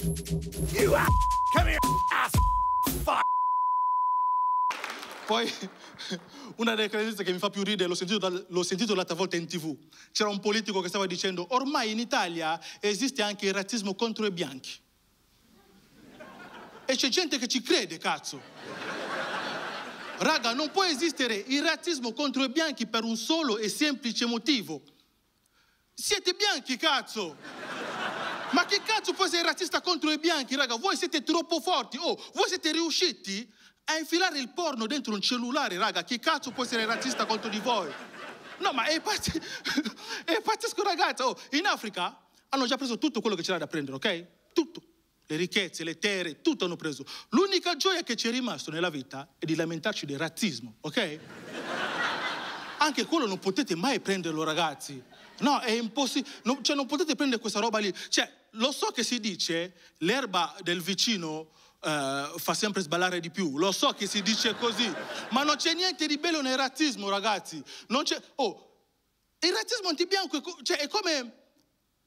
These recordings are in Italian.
You ass. Come here, ass. Fuck. Poi una delle cose che mi fa più ridere, l'ho sentito, l'ho sentito l'altra volta in tv. C'era un politico che stava dicendo ormai in Italia esiste anche il razzismo contro i bianchi. E c'è gente che ci crede, cazzo. Raga, non può esistere il razzismo contro i bianchi per un solo e semplice motivo. Siete bianchi, cazzo! Ma che cazzo può essere razzista contro i bianchi, raga? Voi siete troppo forti. Oh, voi siete riusciti a infilare il porno dentro un cellulare, raga. Che cazzo può essere razzista contro di voi? No, ma è, pazz- è pazzesco, ragazzi. Oh, in Africa hanno già preso tutto quello che c'era da prendere, ok? Tutto. Le ricchezze, le terre, tutto hanno preso. L'unica gioia che ci è rimasto nella vita è di lamentarci del razzismo, ok? Anche quello non potete mai prenderlo, ragazzi. No, è impossibile. Cioè, non potete prendere questa roba lì. Cioè, lo so che si dice l'erba del vicino eh, fa sempre sballare di più. Lo so che si dice così. Ma non c'è niente di bello nel razzismo, ragazzi. Oh, il razzismo antibianco è, cioè, è come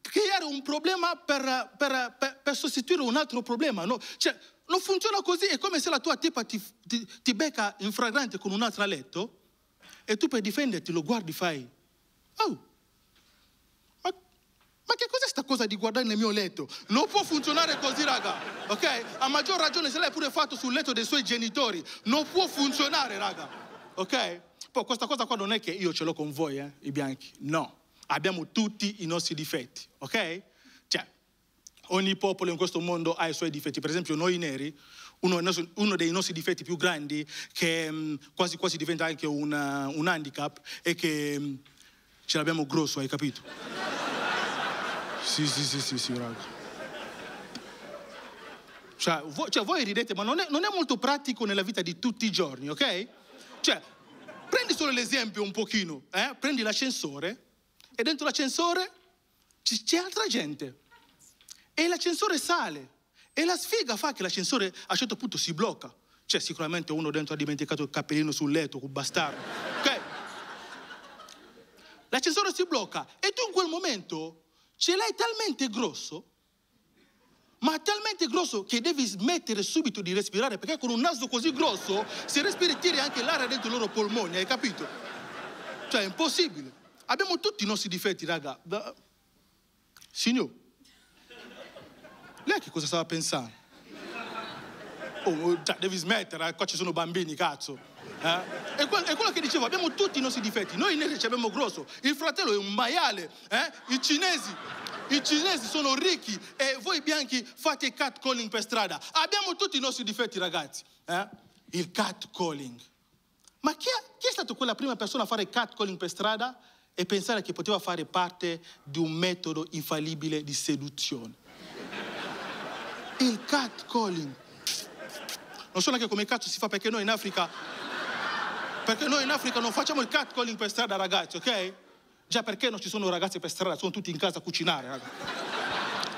creare un problema per, per- per- per sostituire un altro problema. No? Cioè, non funziona così. È come se la tua tipa ti, ti- ti becca in fragrante con un altro letto e tu per difenderti lo guardi fai. Oh, ma che cos'è sta cosa di guardare nel mio letto? Non può funzionare così, raga. Ok? A maggior ragione se l'hai pure fatto sul letto dei suoi genitori. Non può funzionare, raga. Ok? Poi questa cosa qua non è che io ce l'ho con voi, eh, i bianchi. No. Abbiamo tutti i nostri difetti, ok? Cioè, ogni popolo in questo mondo ha i suoi difetti. Per esempio, noi neri, uno, dei nostri- uno dei nostri difetti più grandi, che mm, quasi quasi diventa anche un, uh, un handicap, è che mm, ce l'abbiamo grosso, hai capito? Sì, sì, sì, sì, sì, raga. Cioè, voi, cioè, voi ridete, ma non è, non è molto pratico nella vita di tutti i giorni, ok? Cioè, prendi solo l'esempio un pochino, eh? Prendi l'ascensore e dentro l'ascensore c'è altra gente. E l'ascensore sale. E la sfiga fa che l'ascensore a un certo punto si blocca. C'è sicuramente uno dentro ha dimenticato il cappellino sul letto, un bastardo. Ok? L'ascensore si blocca e tu in quel momento ce l'hai talmente grosso, ma talmente grosso che devi smettere subito di respirare, perché con un naso così grosso, se respiri tiri anche l'aria dentro i loro polmoni, hai capito? Cioè, è impossibile. Abbiamo tutti i nostri difetti, raga. Da- Signor, lei che cosa stava pensando? Oh, cioè, devi smettere, eh, qua ci sono bambini, cazzo. Eh? È, quel- è quello che dicevo, abbiamo tutti i nostri difetti. Noi neri ci abbiamo grosso, il fratello è un maiale, eh? i cinesi. I cinesi sono ricchi e voi bianchi fate catcalling per strada. Abbiamo tutti i nostri difetti, ragazzi. eh? Il catcalling. Ma chi è, chi è stata quella prima persona a fare catcalling per strada e pensare che poteva fare parte di un metodo infallibile di seduzione? Il catcalling. Non so neanche come cazzo si fa perché noi in Africa. Perché noi in Africa non facciamo il catcalling per strada, ragazzi, ok? Già perché non ci sono ragazzi per strada, sono tutti in casa a cucinare, raga.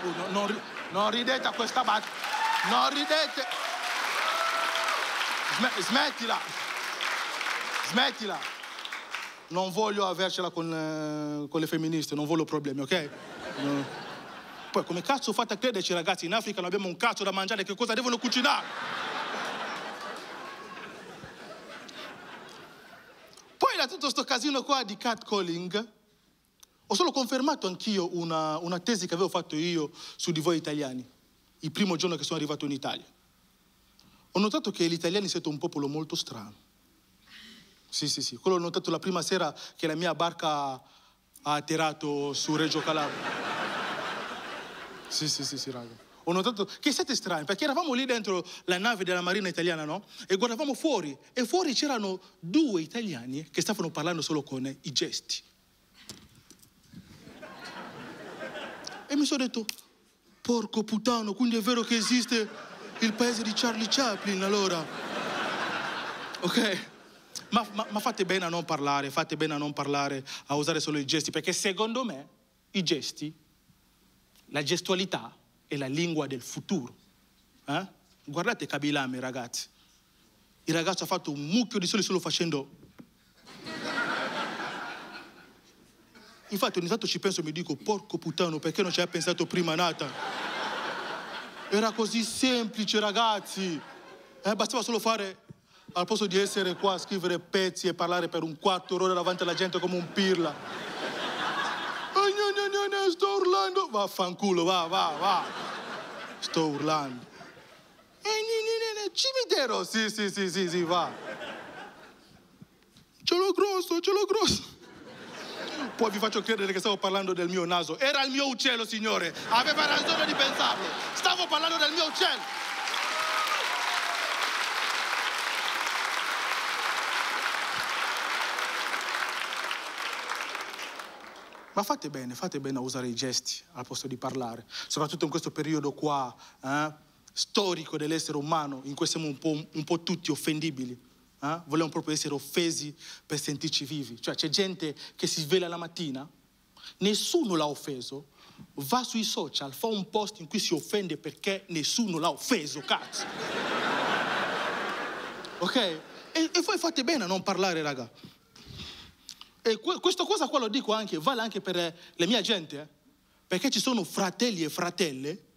Oh, no- non, ri- non ridete a questa bat. Non ridete. Sme- smettila. Smettila. Non voglio avercela con, eh, con le femministe, non voglio problemi, ok? No. Poi come cazzo fate a crederci ragazzi, in Africa non abbiamo un cazzo da mangiare, che cosa devono cucinare? Poi da tutto sto casino qua di catcalling, ho solo confermato anch'io una, una tesi che avevo fatto io su di voi italiani, il primo giorno che sono arrivato in Italia. Ho notato che gli italiani siete un popolo molto strano. Sì, sì, sì. Quello l'ho notato la prima sera che la mia barca ha atterrato su Reggio Calabria. Sì, sì, sì, sì, raga. Ho notato che siete strani, perché eravamo lì dentro la nave della Marina italiana, no? E guardavamo fuori, e fuori c'erano due italiani che stavano parlando solo con i gesti. E mi sono detto, porco puttano, quindi è vero che esiste il paese di Charlie Chaplin, allora. Ok? Ma, ma- ma fate bene a non parlare, fate bene a non parlare, a usare solo i gesti, perché secondo me i gesti, la gestualità è la lingua del futuro. Eh? Guardate Kabilame, ragazzi. Il ragazzo ha fatto un mucchio di soldi solo facendo... Infatti ogni tanto ci penso e mi dico, porco puttano, perché non ci hai pensato prima nata? Era così semplice, ragazzi. Eh, bastava solo fare, al posto di essere qua a scrivere pezzi e parlare per un quattro ore davanti alla gente come un pirla. Urlando. Vaffanculo, va, va, va. Sto urlando. Gna, gna, cimitero, sì, sì, sì, sì, sì, va. Ce l'ho grosso, ce l'ho grosso. Poi vi faccio credere che stavo parlando del mio naso. Era il mio uccello, signore. Aveva ragione di pensarlo. Stavo parlando del mio uccello. Ma fate bene, fate bene a usare i gesti al posto di parlare, soprattutto in questo periodo qua, eh, storico dell'essere umano, in cui siamo un po', un po tutti offendibili. Eh? Vogliamo proprio essere offesi per sentirci vivi. Cioè c'è gente che si sveglia la mattina, nessuno l'ha offeso, va sui social, fa un post in cui si offende perché nessuno l'ha offeso, cazzo. Ok? E, e voi fate bene a non parlare, raga. E que- questa cosa qua lo dico anche, vale anche per eh, le mie gente, eh? perché ci sono fratelli e fratelle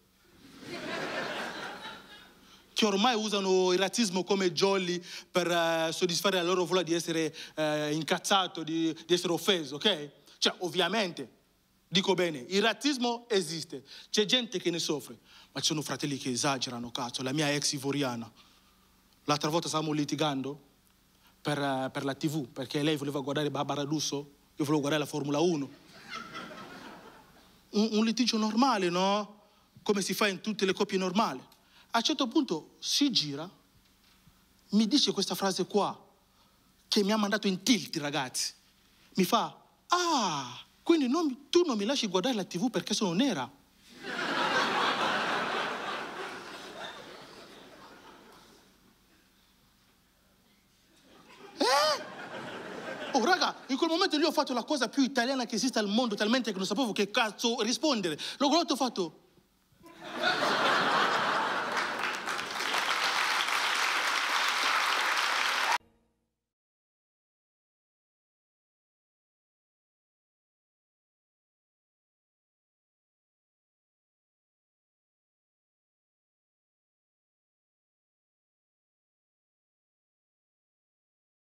che ormai usano il razzismo come jolly per eh, soddisfare la loro voglia di essere eh, incazzato, di, di essere offeso, ok? Cioè, ovviamente, dico bene, il razzismo esiste, c'è gente che ne soffre, ma ci sono fratelli che esagerano, cazzo. La mia ex ivoriana, l'altra volta stavamo litigando per, eh, per la TV, perché lei voleva guardare Barbara Russo, io volevo guardare la Formula 1. Un, un litigio normale, no? Come si fa in tutte le coppie normali. A un certo punto si gira, mi dice questa frase qua, che mi ha mandato in tilt, ragazzi. Mi fa, ah, quindi non tu non mi lasci guardare la TV perché sono nera. Oh, raga, in quel momento lì ho fatto la cosa più italiana che esiste al mondo, talmente che non sapevo che cazzo rispondere. L'ho guardato e ho fatto,